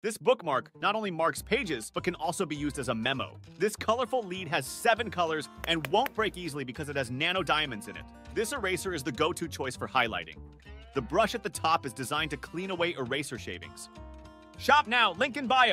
This bookmark not only marks pages, but can also be used as a memo. This colorful lead has seven colors and won't break easily because it has nano diamonds in it. This eraser is the go-to choice for highlighting. The brush at the top is designed to clean away eraser shavings. Shop now, link in bio.